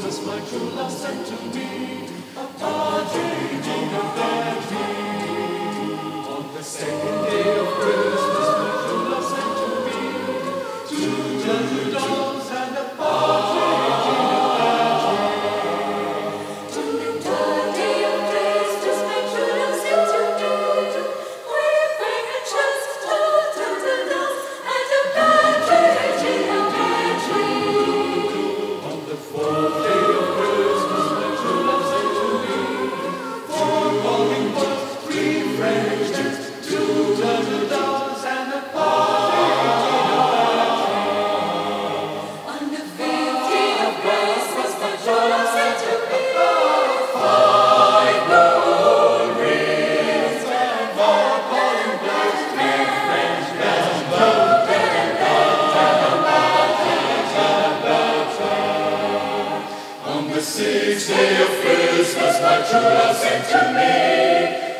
Christmas my true love sent to me. Each day of Christmas my true love sent to me.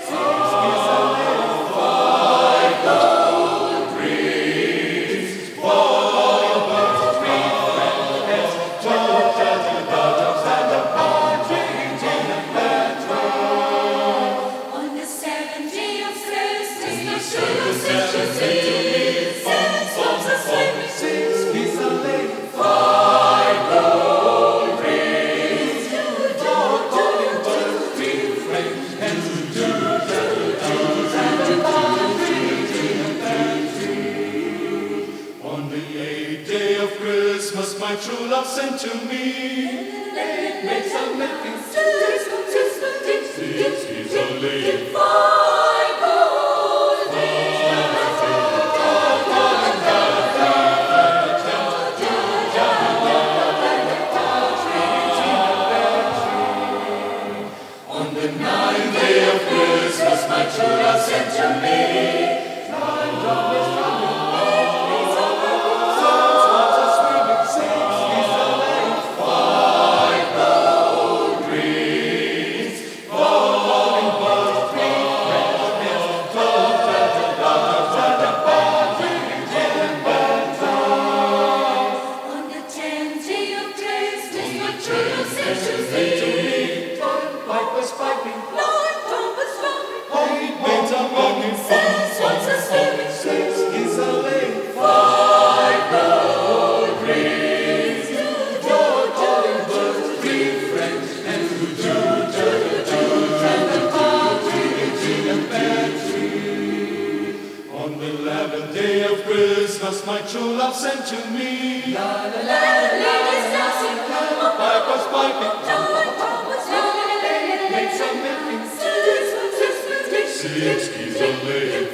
Sound golden rings, turtle and a partridge in a pear On the seventh day of Christmas my true love sent to me. My true love sent to me. It makes a living. It's only maids. Swans. Six a. Five gold rings. Three and partridge in a pear tree. On the eleventh day of Christmas, my true love sent to me. La, la, la. Kievský zemli.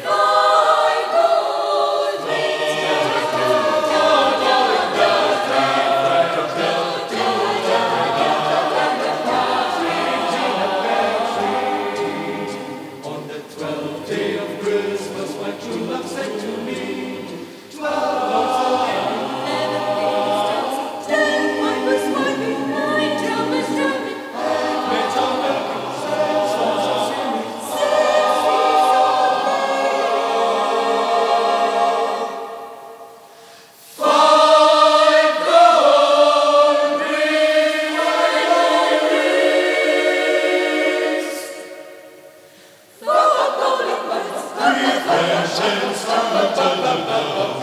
Fresh and strong,